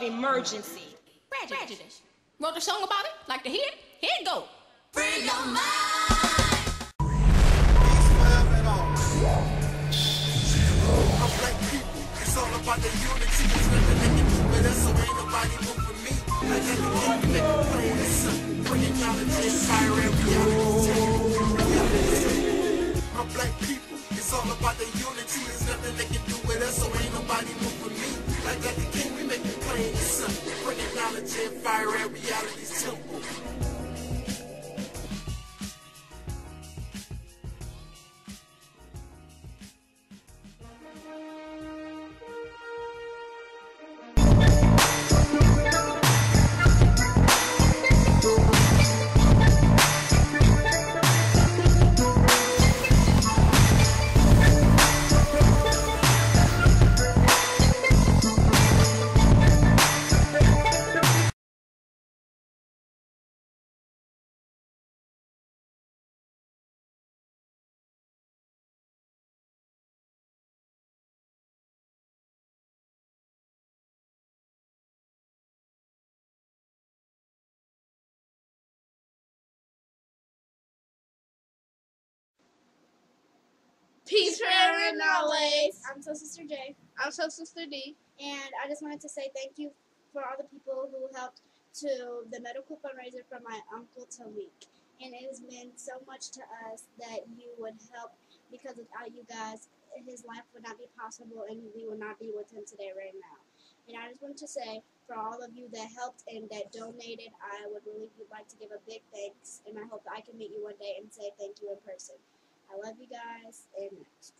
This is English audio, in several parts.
of emergency. Prejudice. Prejudice. Wrote a song about it? Like to hear it? Here it go. Free your mind. My black people, it's all about the unity. There's nothing they can do with so ain't nobody move for me. I got the king, make it Peace, prayer, and knowledge. I'm so Sister J, I'm so Sister D. and I just wanted to say thank you for all the people who helped to the medical fundraiser for my uncle Taalik. And it has meant so much to us that you would help because without you guys, his life would not be possible and we would not be with him today right now. And I just want to say for all of you that helped and that donated, I would really like to give a big thanks and I hope that I can meet you one day and say thank you in person. I love you guys and next.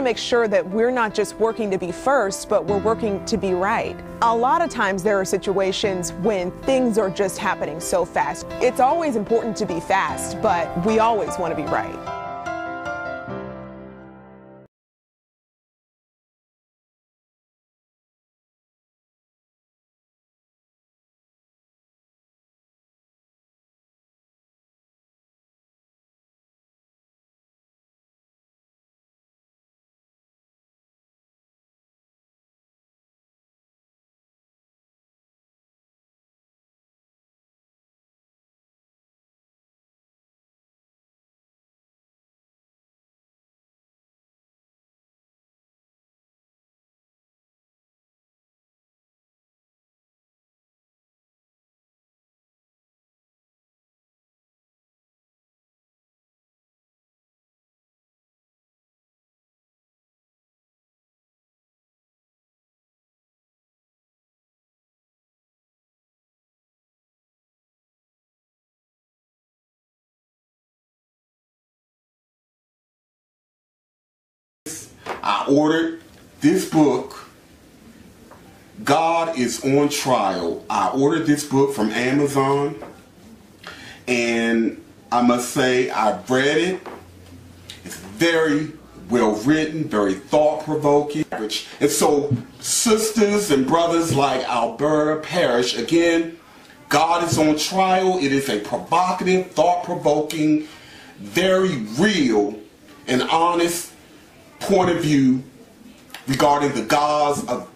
To make sure that we're not just working to be first, but we're working to be right. A lot of times there are situations when things are just happening so fast. It's always important to be fast, but we always want to be right. I ordered this book. God is on trial. I ordered this book from Amazon, and I must say I've read it. It's very well written, very thought provoking. And so, sisters and brothers like Alberta Parrish, again, God is on trial. It is a provocative, thought provoking, very real and honest point of view regarding the gods of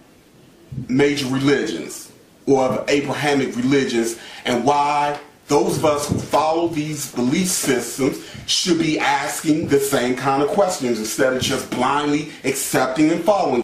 major religions or of Abrahamic religions and why those of us who follow these belief systems should be asking the same kind of questions instead of just blindly accepting and following.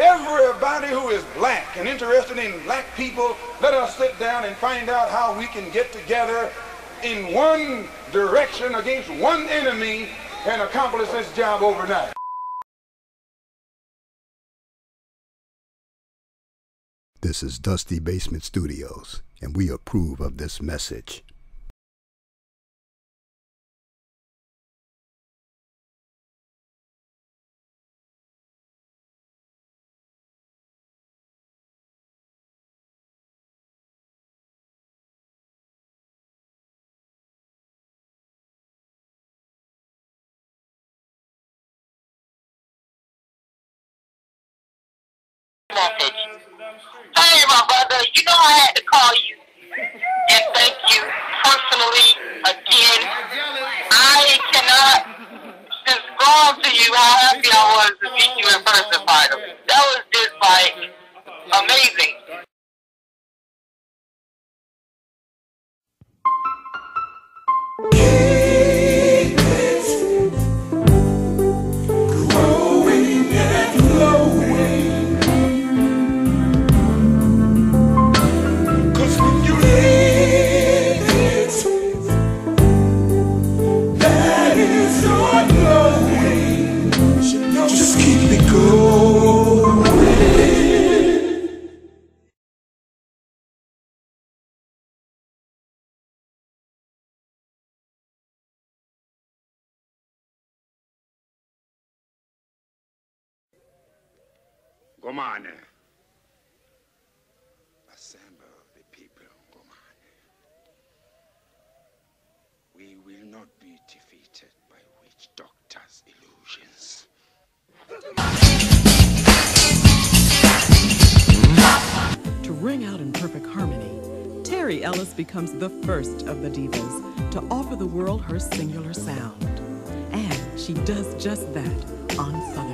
Everybody who is black and interested in black people, let us sit down and find out how we can get together in one direction against one enemy and accomplish this job overnight. This is Dusty Basement Studios, and we approve of this message. Hey, my brother, you know I had to call you and thank you personally again. I cannot describe to you how happy I was to meet you in person, finally. That was just like amazing. Gomane. Assemble the people, Gomane. We will not be defeated by witch doctors' illusions. To ring out in perfect harmony, Terry Ellis becomes the first of the divas to offer the world her singular sound. And she does just that on Southern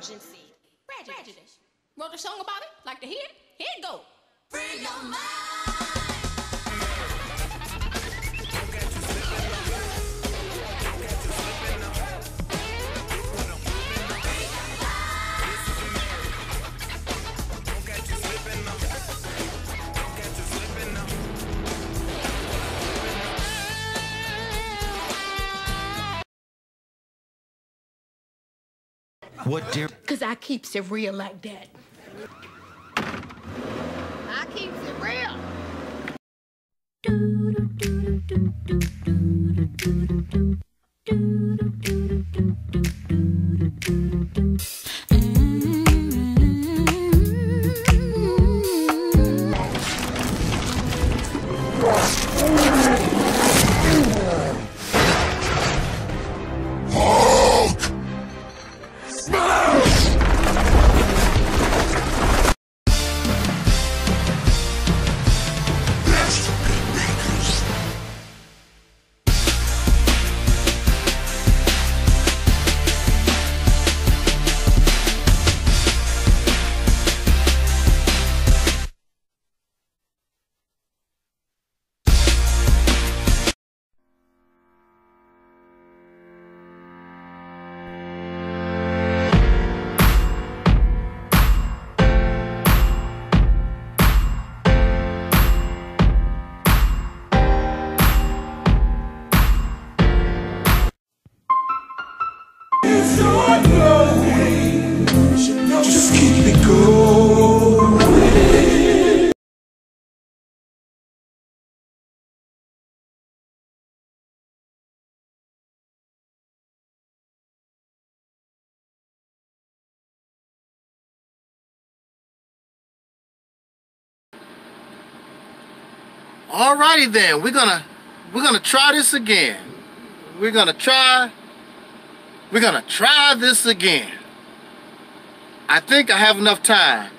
emergency. Prejudice. Wrote a song about it? Like to hear it? Here it go. Free your mind. What dear? Cause I keeps it real like that. I keeps it real. Just keep Alrighty then, we're gonna we're gonna try this again. We're gonna try we're gonna try this again. I think I have enough time.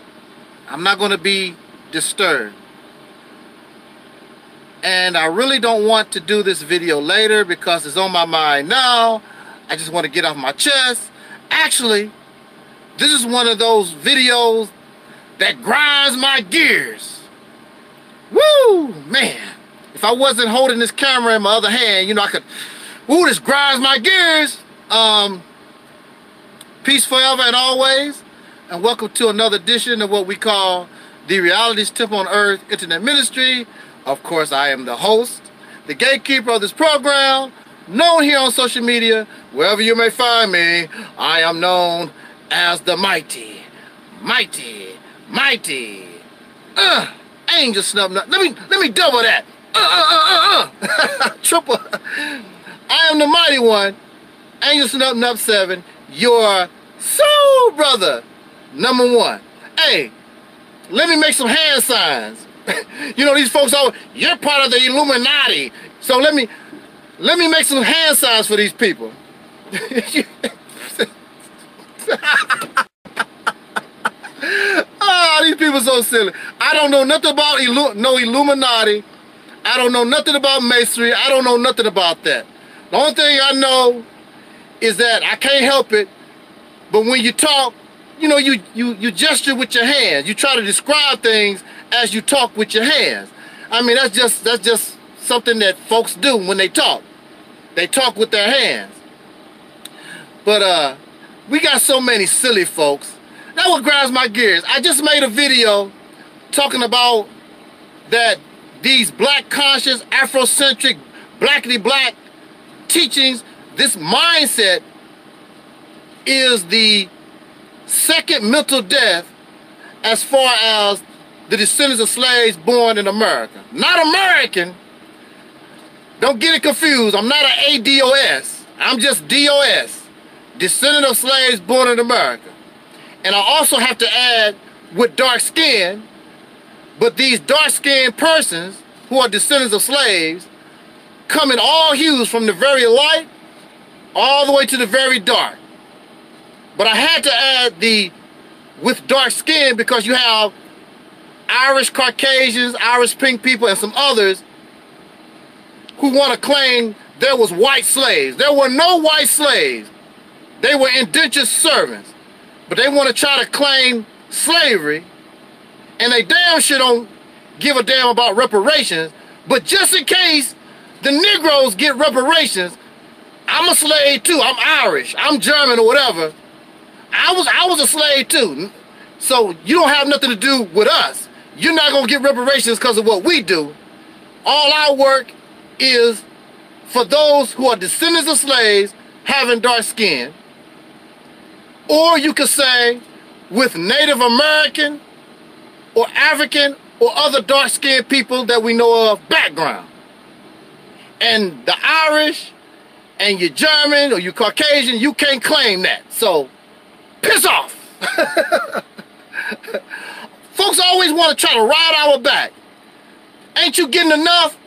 I'm not gonna be disturbed. And I really don't want to do this video later because it's on my mind now. I just want to get off my chest. Actually, this is one of those videos that grinds my gears. Woo, man. If I wasn't holding this camera in my other hand, you know, I could, woo, this grinds my gears. Um, peace forever and always. And welcome to another edition of what we call the Reality's Temple on Earth Internet Ministry. Of course, I am the host, the gatekeeper of this program, known here on social media, wherever you may find me. I am known as the mighty, mighty, mighty, uh, Angelsnupnup. Let me let me double that. Uh, uh, uh, uh, uh. Triple. I am the mighty one, Angelsnupnup7, your soul brother, number one. Hey, let me make some hand signs. you know these folks are you're part of the Illuminati. So let me let me make some hand signs for these people. Ah, these people so silly. I don't know nothing about Illu- no Illuminati. I don't know nothing about masonry. I don't know nothing about that. The only thing I know is that I can't help it. But when you talk, you know, you you you gesture with your hands. You try to describe things as you talk with your hands. I mean, that's just that's just something that folks do when they talk. They talk with their hands. But uh, we got so many silly folks. That what grinds my gears. I just made a video talking about that these black conscious, Afrocentric, blackity black teachings, this mindset is the second mental death as far as the descendants of slaves born in America. Not American. Don't get it confused. I'm not an ADOS. I'm just DOS. Descendant of slaves born in America. And I also have to add with dark skin, but these dark skinned persons who are descendants of slaves come in all hues from the very light all the way to the very dark. But I had to add the with dark skin because you have Irish Caucasians, Irish pink people, and some others who want to claim there was white slaves. There were no white slaves. They were indentured servants. But they want to try to claim slavery, and they damn sure don't give a damn about reparations. But just in case the Negroes get reparations, I'm a slave too. I'm Irish. I'm German or whatever. I was I was a slave too. So you don't have nothing to do with us. You're not gonna get reparations because of what we do. All our work is for those who are descendants of slaves having dark skin. Or you could say with Native American or African or other dark skinned people that we know of background. And the Irish and you're German or you're Caucasian, you can't claim that. So piss off. Folks always want to try to ride our back. Ain't you getting enough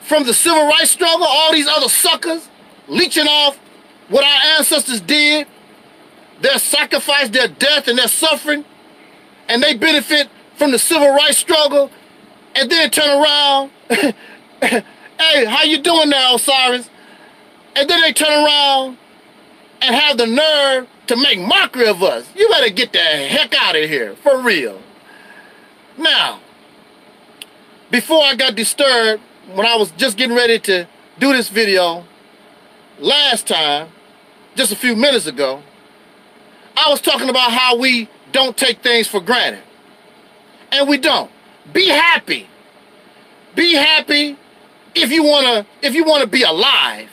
from the civil rights struggle? All these other suckers leeching off what our ancestors did, their sacrifice, their death, and their suffering, and they benefit from the civil rights struggle, and then turn around. hey, how you doing now, Osiris? And then they turn around and have the nerve to make mockery of us. You better get the heck out of here, for real. Now, before I got disturbed, when I was just getting ready to do this video, last time, just a few minutes ago, I was talking about how we don't take things for granted. And we don't. Be happy. Be happy if you wanna if you wanna be alive.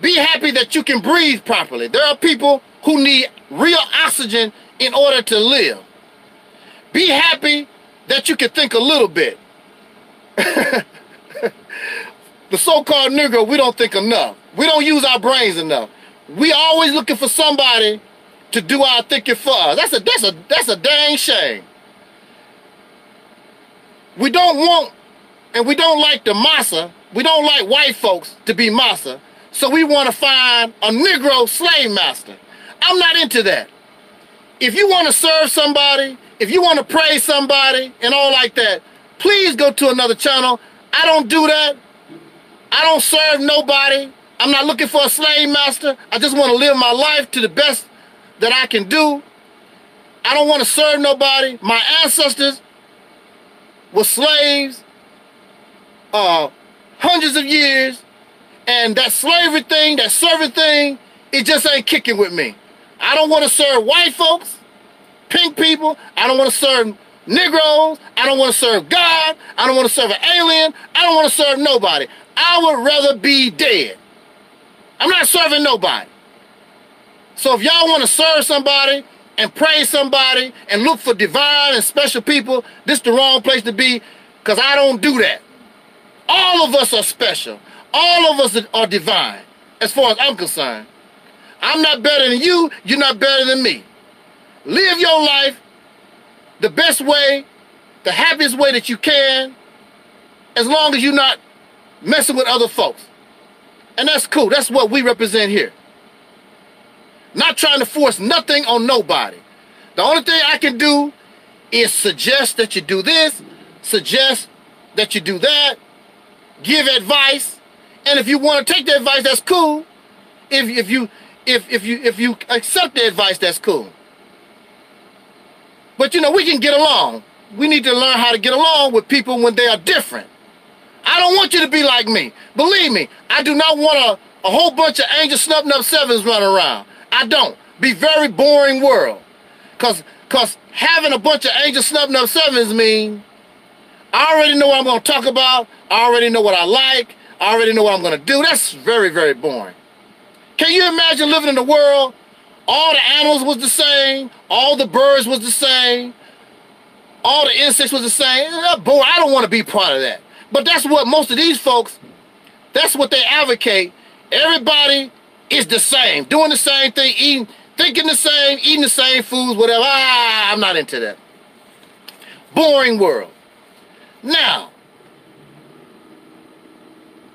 Be happy that you can breathe properly. There are people who need real oxygen in order to live. Be happy that you can think a little bit. the so-called Negro, we don't think enough. We don't use our brains enough. We always looking for somebody to do our thinking for us. That's a that's a that's a dang shame. We don't want and we don't like the massa. We don't like white folks to be massa. So we want to find a Negro slave master. I'm not into that. If you want to serve somebody, if you want to praise somebody and all like that, please go to another channel. I don't do that. I don't serve nobody. I'm not looking for a slave master. I just want to live my life to the best that I can do. I don't want to serve nobody. My ancestors were slaves uh, hundreds of years, and that slavery thing, that serving thing, it just ain't kicking with me. I don't want to serve white folks, pink people. I don't want to serve Negroes. I don't want to serve God. I don't want to serve an alien. I don't want to serve nobody. I would rather be dead. I'm not serving nobody. So if y'all want to serve somebody and praise somebody and look for divine and special people, this is the wrong place to be because I don't do that. All of us are special. All of us are divine as far as I'm concerned. I'm not better than you. You're not better than me. Live your life the best way, the happiest way that you can, as long as you're not messing with other folks. And that's cool. That's what we represent here. Not trying to force nothing on nobody. The only thing I can do is suggest that you do this, suggest that you do that, give advice, and if you want to take the advice, that's cool. If if you if if you if you accept the advice, that's cool. But you know, we can get along. We need to learn how to get along with people when they are different. I don't want you to be like me. Believe me, I do not want a, a whole bunch of angel snubbing up sevens running around. I don't. Be very boring world. Cause cause having a bunch of angel snubbing up sevens mean I already know what I'm gonna talk about. I already know what I like. I already know what I'm gonna do. That's very, very boring. Can you imagine living in a world all the animals was the same, all the birds was the same, all the insects was the same? Boy, I don't want to be part of that. But that's what most of these folks, that's what they advocate. Everybody is the same, doing the same thing, eating, thinking the same, eating the same foods, whatever. Ah, I'm not into that. Boring world. Now,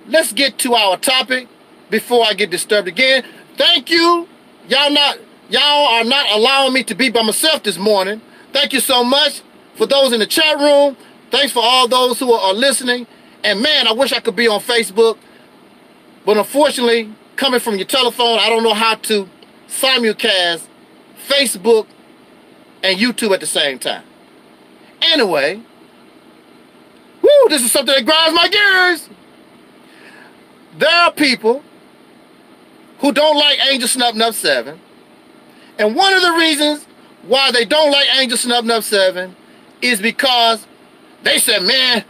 let's get to our topic before I get disturbed again. Thank you. Y'all not y'all are not allowing me to be by myself this morning. Thank you so much for those in the chat room. Thanks for all those who are listening. And man, I wish I could be on Facebook, But unfortunately, coming from your telephone, I don't know how to simulcast Facebook and YouTube at the same time. Anyway, whoo, this is something that grinds my gears. There are people who don't like Angelsnupnup7. And one of the reasons why they don't like Angelsnupnup7 is because they said, man,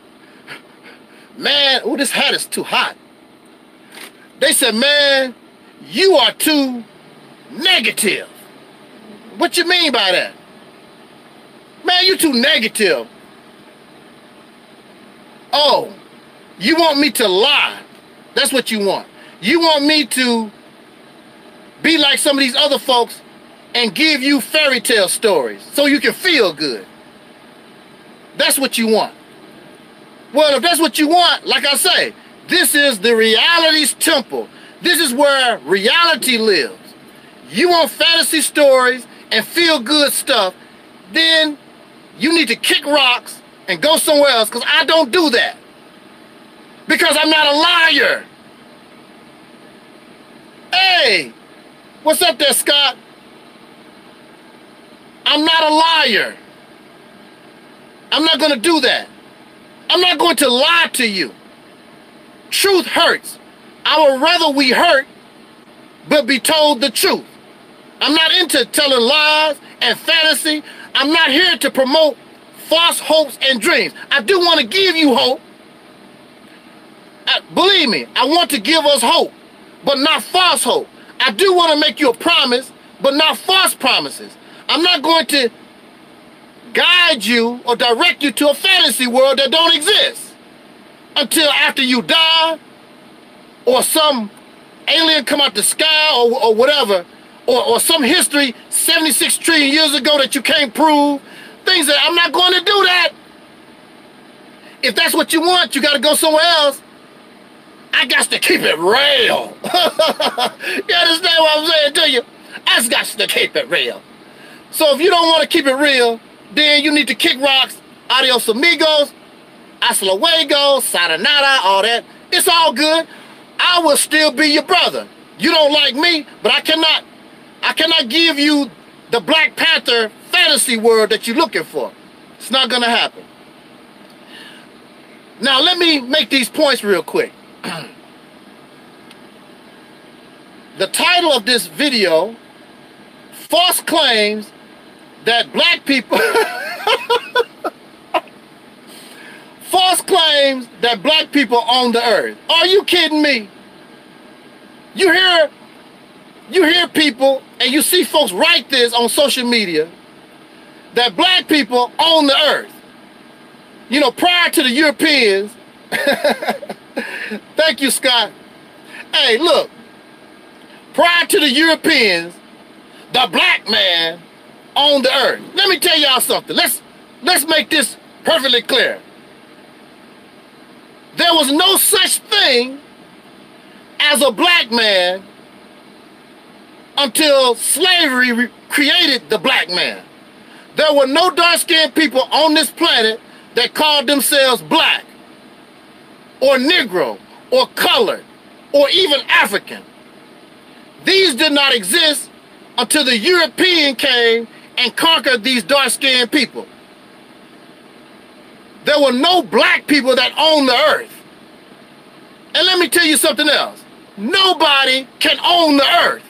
man, oh, this hat is too hot. They said, man, you are too negative. What you mean by that? Man, you too negative. Oh, you want me to lie. That's what you want. You want me to be like some of these other folks and give you fairy tale stories so you can feel good. That's what you want. Well, if that's what you want, like I say, this is the reality's temple. This is where reality lives. You want fantasy stories and feel good stuff, then you need to kick rocks and go somewhere else because I don't do that. Because I'm not a liar. Hey, what's up there, Scott? I'm not a liar. I'm not going to do that. I'm not going to lie to you. Truth hurts. I would rather we hurt, but be told the truth. I'm not into telling lies and fantasy. I'm not here to promote false hopes and dreams. I do want to give you hope. I, believe me, I want to give us hope, but not false hope. I do want to make you a promise, but not false promises. I'm not going to guide you or direct you to a fantasy world that don't exist until after you die or some alien come out the sky or, or whatever or, or some history 76 trillion years ago that you can't prove things that I'm not going to do that if that's what you want you got to go somewhere else I got to keep it real you understand what I'm saying to you I just got to keep it real so if you don't want to keep it real then you need to kick rocks. Adios amigos, hasta luego, sayonara, all that. It's all good. I will still be your brother. You don't like me, but I cannot, I cannot give you the Black Panther fantasy world that you're looking for. It's not gonna happen. Now let me make these points real quick. the title of this video, false claims that black people false claims that black people own the earth. Are you kidding me? You hear you hear people and you see folks write this on social media that black people own the earth. You know, prior to the Europeans, thank you, Scott. Hey, look, prior to the Europeans, the black man on the earth. Let me tell y'all something. Let's let's make this perfectly clear. There was no such thing as a black man until slavery created the black man. There were no dark-skinned people on this planet that called themselves black or Negro or colored or even African. These did not exist until the European came and conquered these dark-skinned people. There were no black people that owned the earth. And let me tell you something else. Nobody can own the earth.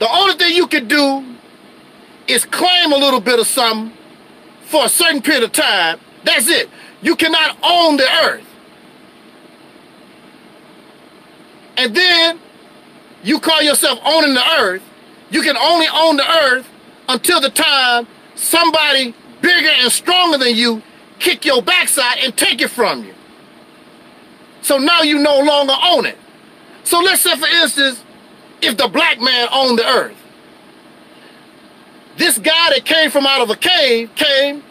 The only thing you can do is claim a little bit of something for a certain period of time. That's it. You cannot own the earth. And then you call yourself owning the earth. You can only own the earth until the time somebody bigger and stronger than you kick your backside and take it from you. So now you no longer own it. So let's say, for instance, if the black man owned the earth, this guy that came from out of a cave came,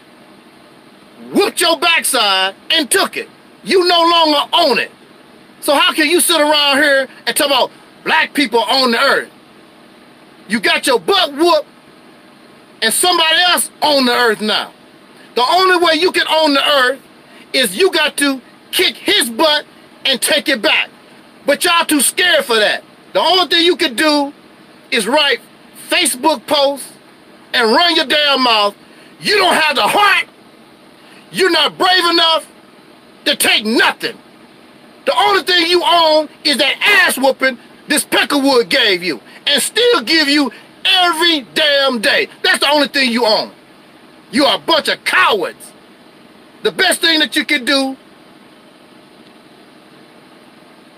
whooped your backside, and took it. You no longer own it. So how can you sit around here and talk about black people own the earth? You got your butt whooped and somebody else own the earth now. The only way you can own the earth is you got to kick his butt and take it back. But y'all too scared for that. The only thing you can do is write Facebook posts and run your damn mouth. You don't have the heart. You're not brave enough to take nothing. The only thing you own is that ass whooping this Peckerwood gave you and still give you every damn day. That's the only thing you own. You are a bunch of cowards. The best thing that you can do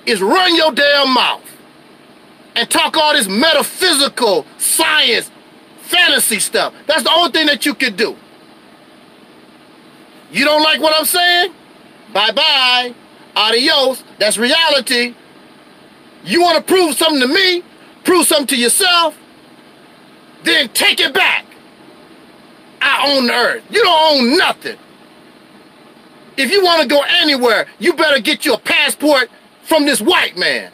is run your damn mouth and talk all this metaphysical science fantasy stuff. That's the only thing that you can do. You don't like what I'm saying? Bye bye. Adios. That's reality. You want to prove something to me? Prove something to yourself? Then take it back. I own the earth. You don't own nothing. If you want to go anywhere, you better get your passport from this white man.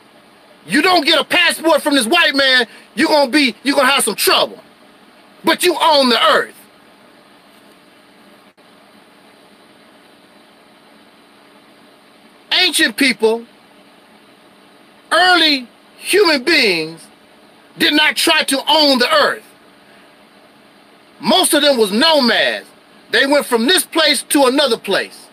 You don't get a passport from this white man, you're gonna be you're gonna have some trouble. But you own the earth. Ancient people, early human beings did not try to own the earth. Most of them was nomads. They went from this place to another place,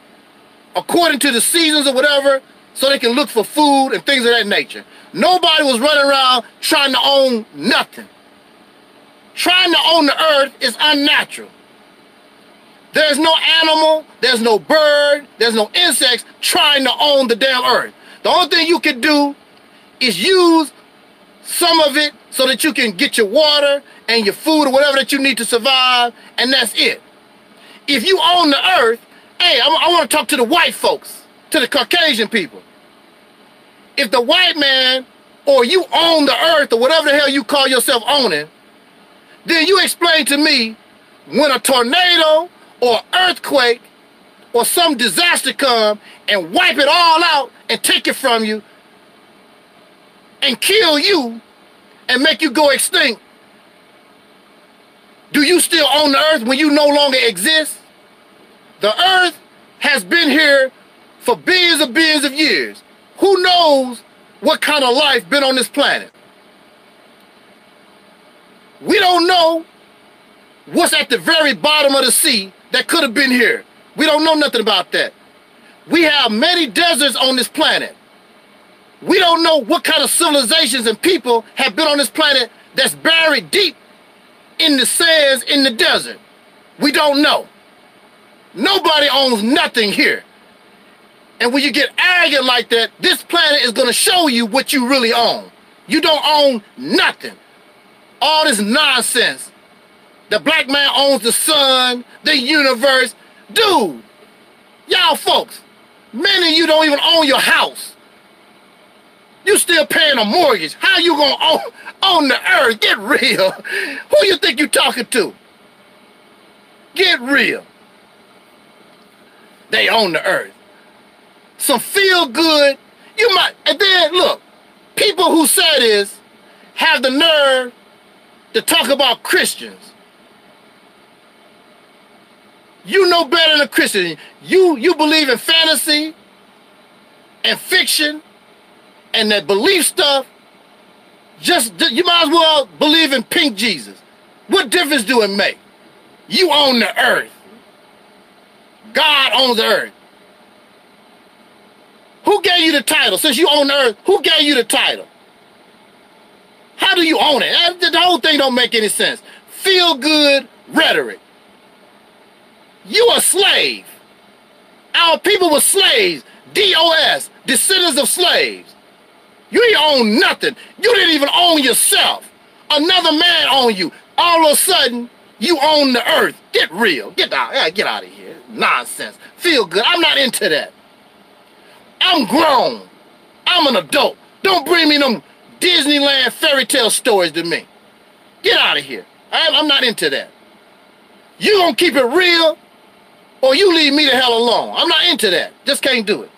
according to the seasons or whatever, so they can look for food and things of that nature. Nobody was running around trying to own nothing. Trying to own the earth is unnatural. There's no animal, there's no bird, there's no insects trying to own the damn earth. The only thing you can do is use some of it so that you can get your water and your food or whatever that you need to survive, and that's it. If you own the earth, hey, I, I want to talk to the white folks, to the Caucasian people. If the white man or you own the earth or whatever the hell you call yourself owning, then you explain to me when a tornado or earthquake or some disaster come and wipe it all out and take it from you and kill you and make you go extinct, do you still own the earth when you no longer exist? The earth has been here for billions and billions of years. Who knows what kind of life been on this planet? We don't know what's at the very bottom of the sea that could have been here. We don't know nothing about that. We have many deserts on this planet. We don't know what kind of civilizations and people have been on this planet that's buried deep in the sands in the desert. We don't know. Nobody owns nothing here. And when you get arrogant like that, this planet is going to show you what you really own. You don't own nothing. All this nonsense. The black man owns the sun, the universe. Dude, y'all folks, many of you don't even own your house. You still paying a mortgage. How you gonna own, own the earth? Get real. Who you think you talking to? Get real. They own the earth. Some feel good. You might, and then look, people who say this have the nerve to talk about Christians. You know better than a Christian. You you believe in fantasy and fiction and that belief stuff. Just you might as well believe in pink Jesus. What difference do it make? You own the earth. God owns the earth. Who gave you the title? Since you own earth, who gave you the title? How do you own it? Eh, the whole thing don't make any sense. Feel good rhetoric. You a slave. Our people were slaves. DOS, descendants of slaves. You ain't own nothing. You didn't even own yourself. Another man owned you. All of a sudden, you own the earth. Get real. Get out. Eh, get out of here. Nonsense. Feel good. I'm not into that. I'm grown. I'm an adult. Don't bring me them Disneyland fairy tale stories to me. Get out of here. I'm, I'm not into that. You gonna keep it real, or you leave me the hell alone. I'm not into that. Just can't do it.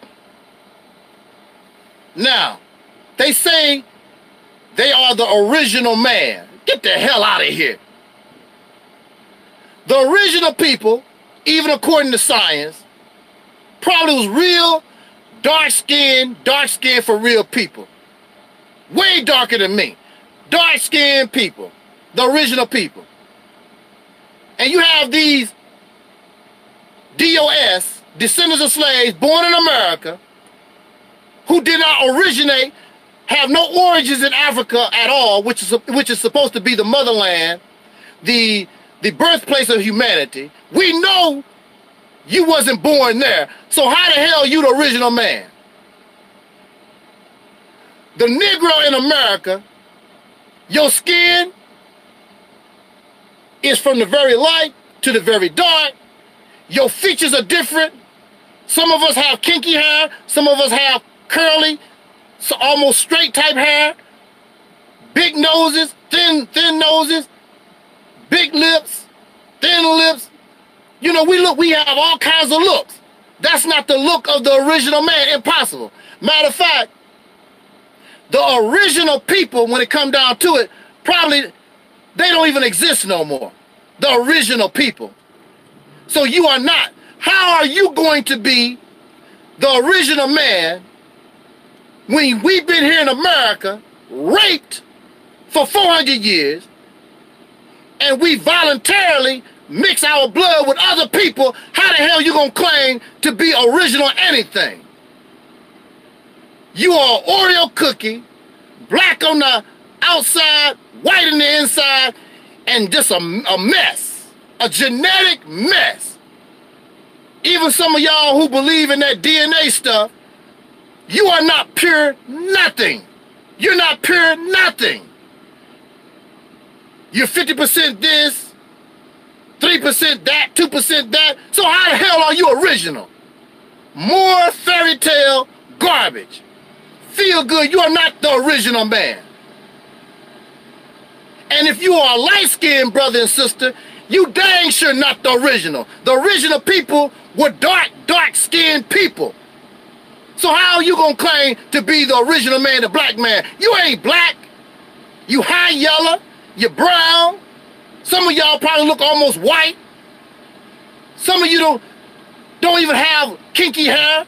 Now, they say they are the original man. Get the hell out of here. The original people, even according to science, probably was real dark skinned, dark skinned for real people. way darker than me, dark skinned people, the original people. And you have these DOS, descendants of slaves born in America, who did not originate, have no origins in Africa at all, which is which is supposed to be the motherland, the the birthplace of humanity. We know you wasn't born there. So how the hell you the original man? The Negro in America, your skin is from the very light to the very dark. Your features are different. Some of us have kinky hair. Some of us have curly, so almost straight type hair. Big noses, thin, thin noses, big lips, thin lips. You know, we look, we have all kinds of looks. That's not the look of the original man. Impossible. Matter of fact, the original people, when it come down to it, probably they don't even exist no more. The original people. So you are not. How are you going to be the original man when we've been here in America, raped for 400 years, and we voluntarily mix our blood with other people, how the hell you gonna claim to be original anything? You are Oreo cookie, black on the outside, white on the inside, and just a, a mess, a genetic mess. Even some of y'all who believe in that DNA stuff, you are not pure nothing. You're not pure nothing. You're 50% this, 3% that, 2% that. So how the hell are you original? More fairy tale garbage. Feel good, you are not the original man. And if you are a light-skinned brother and sister, you dang sure not the original. The original people were dark, dark-skinned people. So how are you gonna claim to be the original man, the black man? You ain't black. You high yellow, you brown. Some of y'all probably look almost white. Some of you don't don't even have kinky hair.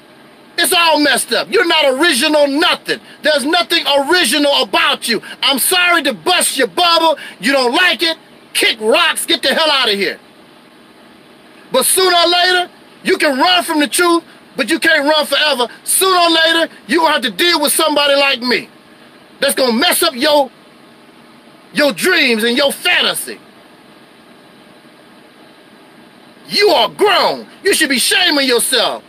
It's all messed up. You're not original nothing. There's nothing original about you. I'm sorry to bust your bubble. You don't like it? Kick rocks, get the hell out of here. But sooner or later, you can run from the truth, but you can't run forever. Sooner or later, you're gonna have to deal with somebody like me. That's gonna mess up your your dreams and your fantasy. You are grown. You should be shaming yourself.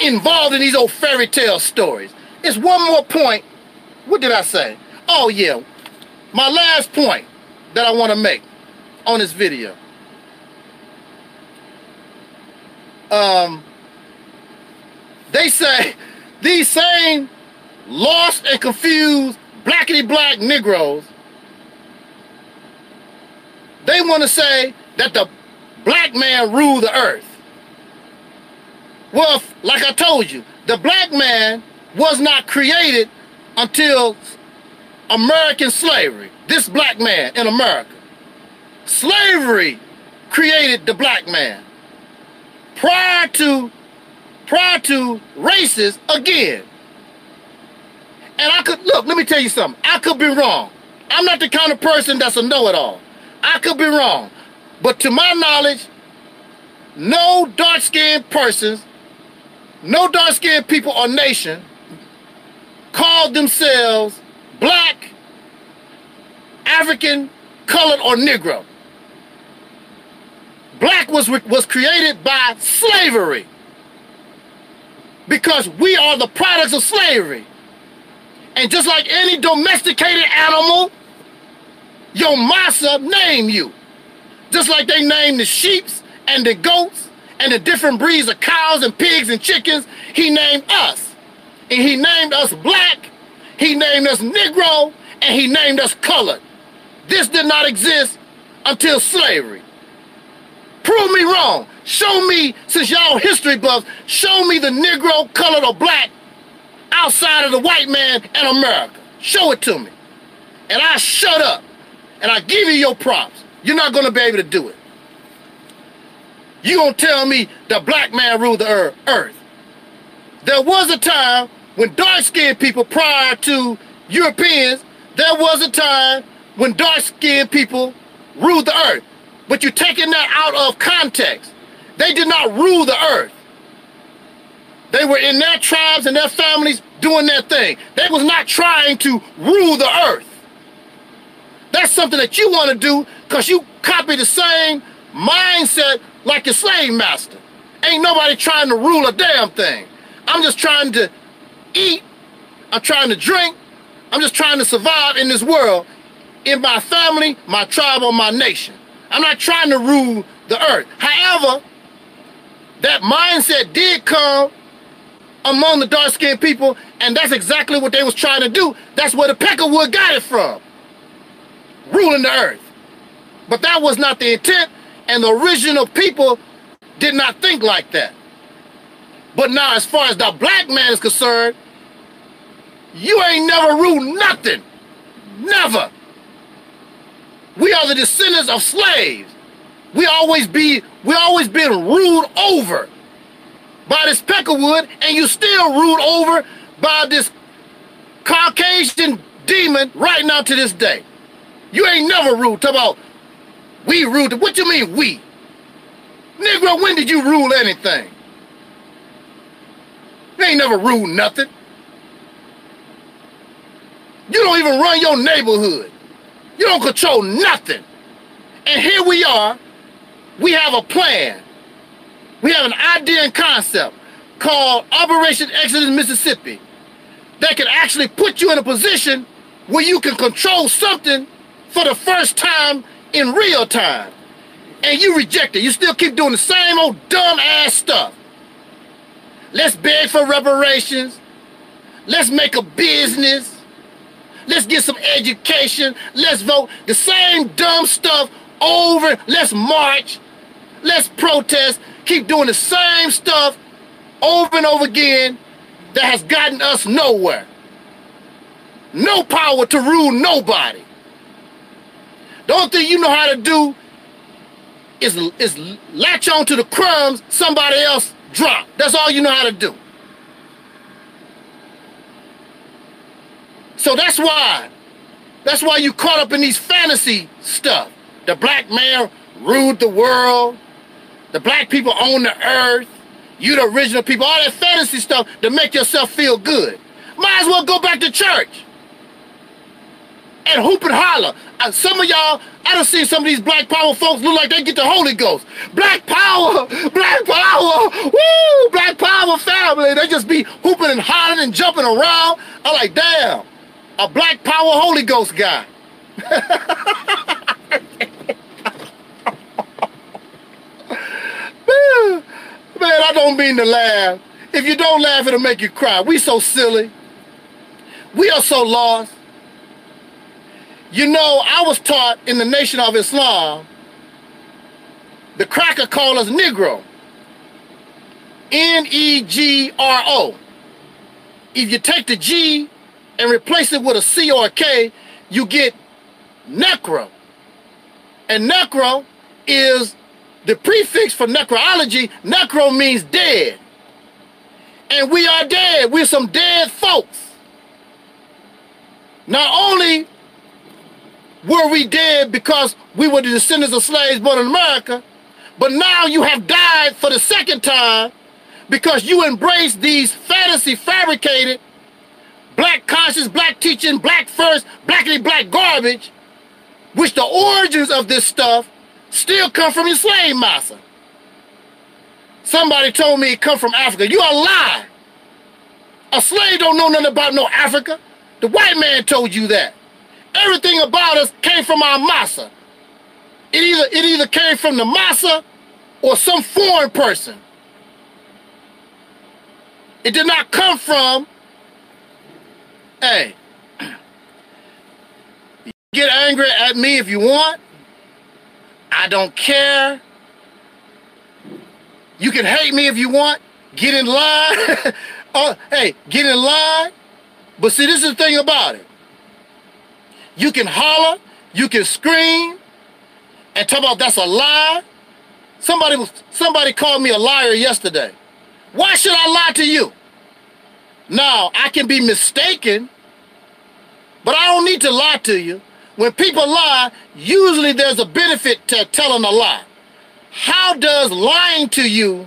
Involved in these old fairy tale stories. It's one more point. What did I say? Oh yeah. My last point that I want to make on this video. Um they say these same lost and confused blackity black Negroes, they want to say that the black man ruled the earth. Well, like I told you, the black man was not created until American slavery. This black man in America. Slavery created the black man. Prior to prior to races again. And I could, look, let me tell you something. I could be wrong. I'm not the kind of person that's a know-it-all. I could be wrong. But to my knowledge, no dark-skinned persons, no dark-skinned people or nation called themselves black, African, colored, or Negro. Black was, was created by slavery because we are the products of slavery. And just like any domesticated animal, your massa name you. Just like they name the sheeps and the goats and the different breeds of cows and pigs and chickens, he named us. And he named us black, he named us Negro, and he named us colored. This did not exist until slavery. Prove me wrong. Show me, since y'all history buffs, show me the Negro, colored, or black outside of the white man in America. Show it to me. And I shut up. And I give you your props. You're not going to be able to do it. You to tell me the black man ruled the earth. There was a time when dark-skinned people prior to Europeans, there was a time when dark-skinned people ruled the earth. But you're taking that out of context. They did not rule the earth. They were in their tribes and their families doing their thing. They was not trying to rule the earth. That's something that you want to do because you copy the same mindset like your slave master. Ain't nobody trying to rule a damn thing. I'm just trying to eat. I'm trying to drink. I'm just trying to survive in this world, in my family, my tribe, or my nation. I'm not trying to rule the earth. However, that mindset did come among the dark-skinned people, and that's exactly what they was trying to do. That's where the Peckerwood got it from. Ruling the earth. But that was not the intent, and the original people did not think like that. But now, as far as the black man is concerned, you ain't never ruled nothing. Never. We are the descendants of slaves. We always be we always been ruled over by this peckerwood, and you still ruled over by this Caucasian demon right now to this day. You ain't never ruled. Talk about we ruled. What you mean we? Negro, when did you rule anything? You ain't never ruled nothing. You don't even run your neighborhood. You don't control nothing. And here we are. We have a plan. We have an idea and concept called Operation Exodus Mississippi that can actually put you in a position where you can control something for the first time in real time. And you reject it. You still keep doing the same old dumb ass stuff. Let's beg for reparations. Let's make a business. Let's get some education. Let's vote. The same dumb stuff over. Let's march. Let's protest. Keep doing the same stuff over and over again that has gotten us nowhere. No power to rule nobody. The only thing you know how to do is, is latch on to the crumbs somebody else dropped. That's all you know how to do. So that's why. That's why you caught up in these fantasy stuff. The black man ruled the world. The black people own the earth. You the original people. All that fantasy stuff to make yourself feel good. Might as well go back to church. And hoop and holler. Uh, some of y'all, I done seen some of these black power folks look like they get the Holy Ghost. Black power, black power, woo, black power family. They just be hooping and hollering and jumping around. I'm like, damn, a black power Holy Ghost guy. Man, I don't mean to laugh. If you don't laugh, it'll make you cry. We so silly. We are so lost. You know, I was taught in the Nation of Islam, the cracker call us Negro. N-E-G-R-O. If you take the G and replace it with a C or a K, you get necro. And necro is the prefix for necrology. Necro means dead. And we are dead. We're some dead folks. Not only were we dead because we were the descendants of slaves born in America, but now you have died for the second time because you embrace these fantasy fabricated black conscious, black teaching, black first, blackity black garbage, which the origins of this stuff still come from your slave master. Somebody told me it come from Africa. You are a lie. A slave don't know nothing about no Africa. The white man told you that. Everything about us came from our massa. It either it either came from the massa or some foreign person. It did not come from, hey, you get angry at me if you want. I don't care. You can hate me if you want. Get in line. oh, hey, get in line. But see, this is the thing about it. You can holler, you can scream, and talk about that's a lie. Somebody was somebody called me a liar yesterday. Why should I lie to you? Now, I can be mistaken, but I don't need to lie to you. When people lie, usually there's a benefit to telling a lie. How does lying to you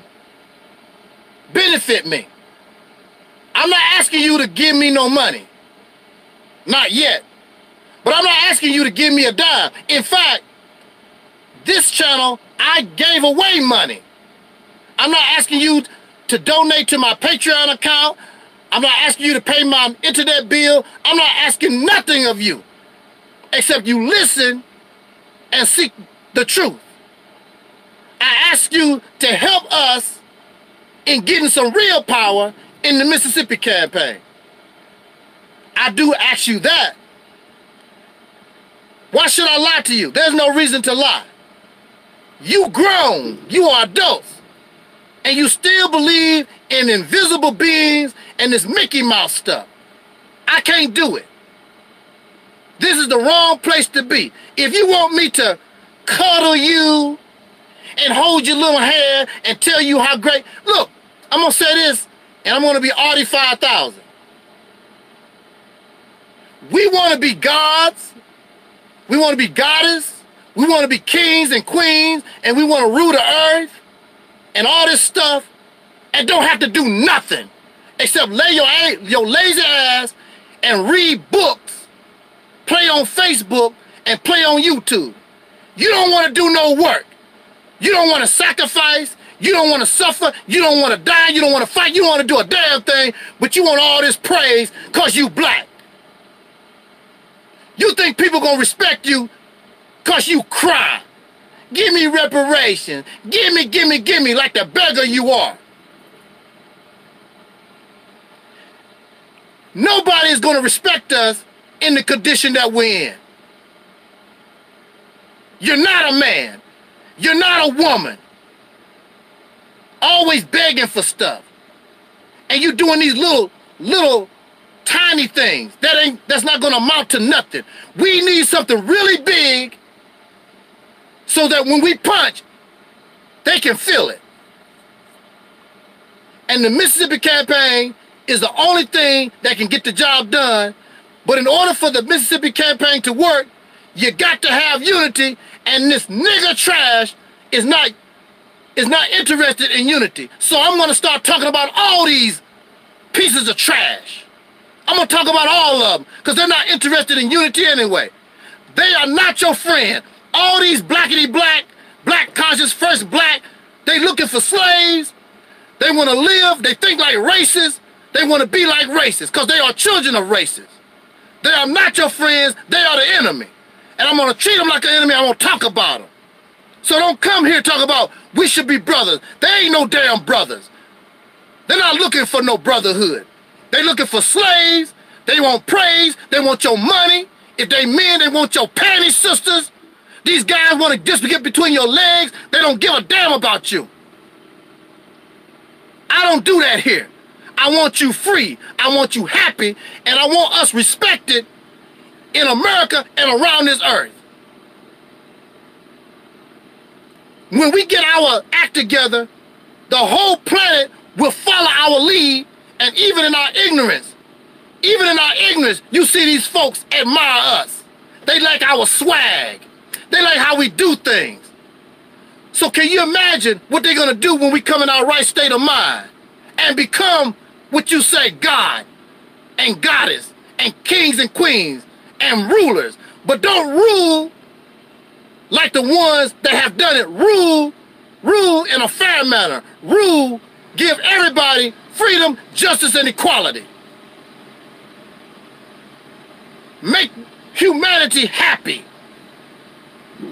benefit me? I'm not asking you to give me no money. Not yet. But I'm not asking you to give me a dime. In fact, this channel, I gave away money. I'm not asking you to donate to my Patreon account. I'm not asking you to pay my internet bill. I'm not asking nothing of you except you listen and seek the truth. I ask you to help us in getting some real power in the Mississippi campaign. I do ask you that. Why should I lie to you? There's no reason to lie. You grown, you are adults, and you still believe in invisible beings and this Mickey Mouse stuff. I can't do it. This is the wrong place to be. If you want me to cuddle you and hold your little hair and tell you how great, look, I'm gonna say this, and I'm gonna be Audi 5000. We wanna be gods, we wanna be goddess, we wanna be kings and queens, and we wanna rule the earth and all this stuff, and don't have to do nothing except lay your, your lazy ass and read books, play on Facebook, and play on YouTube. You don't want to do no work. You don't want to sacrifice. You don't want to suffer. You don't want to die. You don't want to fight. You don't want to do a damn thing, but you want all this praise because you black. You think people to respect you because you cry. Give me reparations. Give me, give me, give me like the beggar you are. Nobody is to respect us in the condition that we're in. You're not a man. You're not a woman. Always begging for stuff. And you doing these little, little tiny things that ain't that's not gonna amount to nothing. We need something really big so that when we punch, they can feel it. And the Mississippi campaign is the only thing that can get the job done. But in order for the Mississippi campaign to work, you got to have unity, and this nigger trash is not is not interested in unity. So I'm gonna start talking about all these pieces of trash. I'm gonna talk about all of them, because they're not interested in unity anyway. They are not your friend. All these blackity black, black conscious, first black, they looking for slaves. They wanna live, they think like racists, they wanna be like racists, because they are children of racists. They are not your friends, they are the enemy. And I'm gonna treat them like an enemy, I'm gonna talk about them. So don't come here talk about we should be brothers. They ain't no damn brothers. They're not looking for no brotherhood. They looking for slaves. They want praise. They want your money. If they men, they want your panty sisters. These guys want to just get between your legs. They don't give a damn about you. I don't do that here. I want you free. I want you happy. And I want us respected in America and around this earth. When we get our act together, the whole planet will follow our lead, and even in our ignorance, even in our ignorance, you see these folks admire us. They like our swag. They like how we do things. So can you imagine what they're gonna do when we come in our right state of mind and become what you say God and goddess and kings and queens and rulers, but don't rule like the ones that have done it. Rule, rule in a fair manner. Rule, give everybody freedom, justice, and equality. Make humanity happy.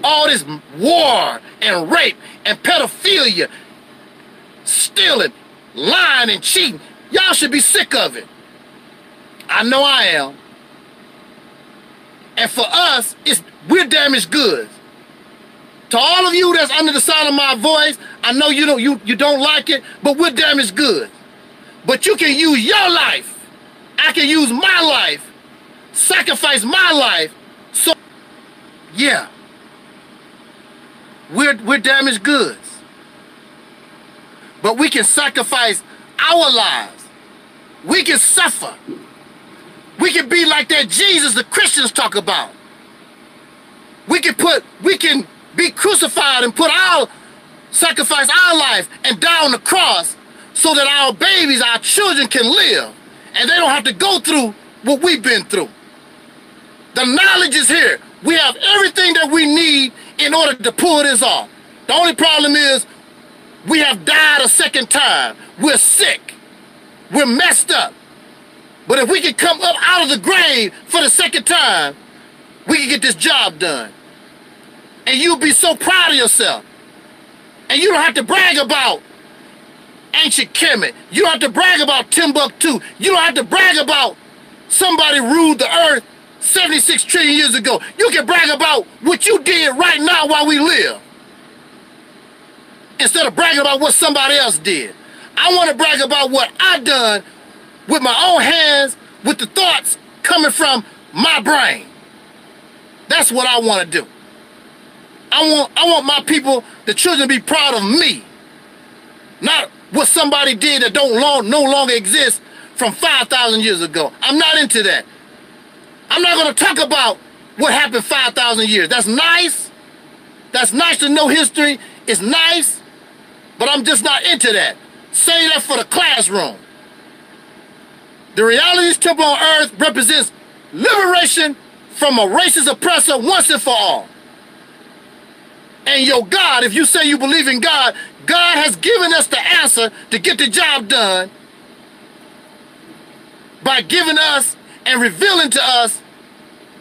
All this war and rape and pedophilia, stealing, lying, and cheating. Y'all should be sick of it. I know I am. And for us, it's we're damaged goods. To all of you that's under the sound of my voice, I know you don't you, you don't like it, but we're damaged goods. But you can use your life. I can use my life, sacrifice my life. So yeah. We're we're damaged goods. But we can sacrifice our lives. We can suffer. We can be like that Jesus the Christians talk about. We can put, we can be crucified and put our, sacrifice our life and die on the cross so that our babies, our children can live and they don't have to go through what we've been through. The knowledge is here. We have everything that we need in order to pull this off. The only problem is we have died a second time. We're sick. We're messed up. But if we can come up out of the grave for the second time, we can get this job done. And you'll be so proud of yourself. And you don't have to brag about ancient Kemet. You don't have to brag about Timbuktu. You don't have to brag about somebody ruled the earth 76 trillion years ago. You can brag about what you did right now while we live. Instead of bragging about what somebody else did. I want to brag about what I done with my own hands, with the thoughts coming from my brain. That's what I want to do. I want I want my people, the children, to be proud of me. Not what somebody did that don't long, no longer exist from 5,000 years ago. I'm not into that. I'm not going to talk about what happened 5,000 years. That's nice. That's nice to know history. It's nice. But I'm just not into that. Say that for the classroom. The Reality's Temple on Earth represents liberation from a racist oppressor once and for all. And your God, if you say you believe in God, God has given us the answer to get the job done by giving us and revealing to us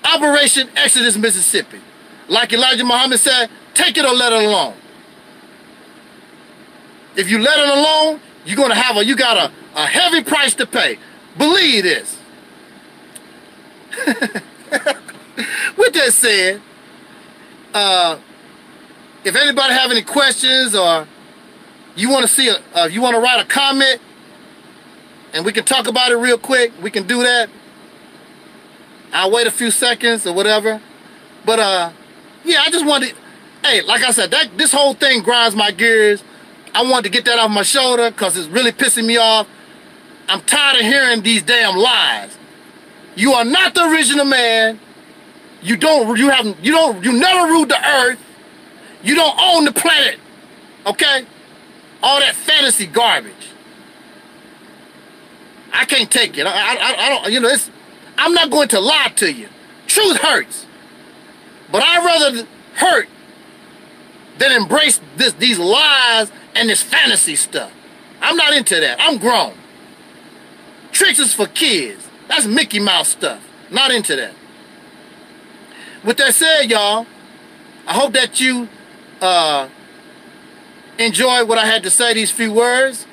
Operation Exodus Mississippi. Like Elijah Muhammad said, take it or let it alone. If you let it alone, you're gonna have a you got a, a heavy price to pay. Believe this. With that said, uh, if anybody have any questions or you want to see a, uh, you want to write a comment, and we can talk about it real quick, we can do that. I'll wait a few seconds or whatever. But uh, yeah, I just wanted. Hey, like I said, that this whole thing grinds my gears. I wanted to get that off my shoulder because it's really pissing me off. I'm tired of hearing these damn lies. You are not the original man. You don't. You haven't. You don't. You never ruled the earth. You don't own the planet. Okay? All that fantasy garbage. I can't take it. I, I, I don't. You know, it's. I'm not going to lie to you. Truth hurts. But I'd rather hurt than embrace this, these lies and this fantasy stuff. I'm not into that. I'm grown. Tricks is for kids. That's Mickey Mouse stuff. Not into that. With that said, y'all, I hope that you uh, enjoyed what I had to say, these few words.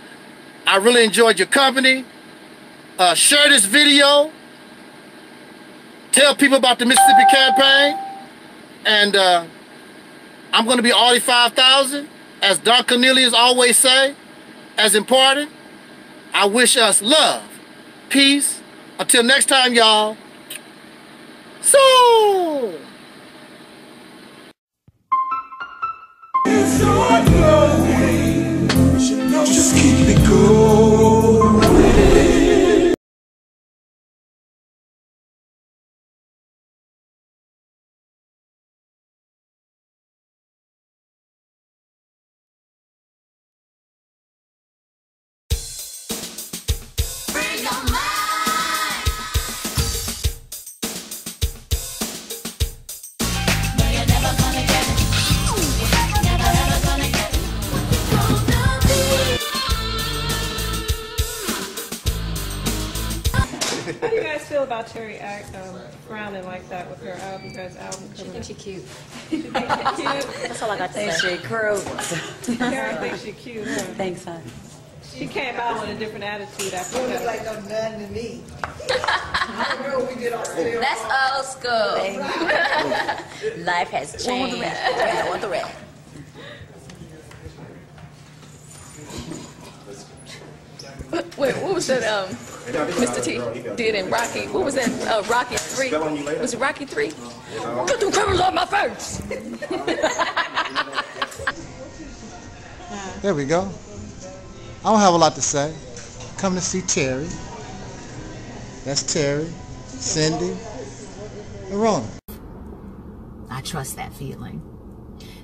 I really enjoyed your company. Uh, share this video. Tell people about the Mississippi campaign. And uh, I'm going to be Audi 5000, as Don Cornelius always say, as important. I wish us love, peace. Until next time, y'all. So. Terry act, um, frowning like that with her album, you guys' album coming out? She cute. She think she cute? That's all I got to Think say. she crude. Karen thinks she cute, huh? Thanks, hon. She came out with a different attitude after Don't look that. like no none to me. I don't know, we did our video. That's old school. Life has What want the changed. red? I want the red. Wait, what was that? Um, Mr. T did in Rocky. What was that? Uh, Rocky Three. Was it Rocky Three? Put them criminals on my face. There we go. I don't have a lot to say. Come to see Terry. That's Terry, Cindy, and Rona. I trust that feeling.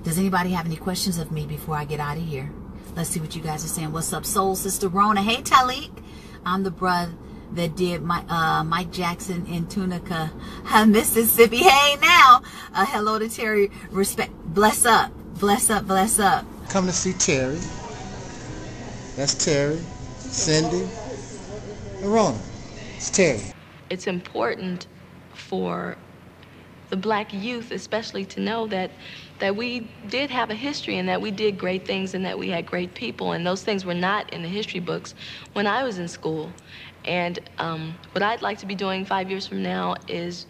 Does anybody have any questions of me before I get out of here? Let's see what you guys are saying. What's up, Soul Sister Rona? Hey, Taalik. I'm the brother that did my uh, Mike Jackson in Tunica, Mississippi. Hey, now. Uh, hello to Terry. Respect. Bless up. Bless up. Bless up. Come to see Terry. That's Terry, Cindy, and Rona. It's Terry. It's important for the black youth especially to know that that we did have a history and that we did great things and that we had great people and those things were not in the history books when I was in school. And um, what I'd like to be doing five years from now is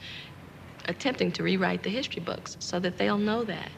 attempting to rewrite the history books so that they'll know that.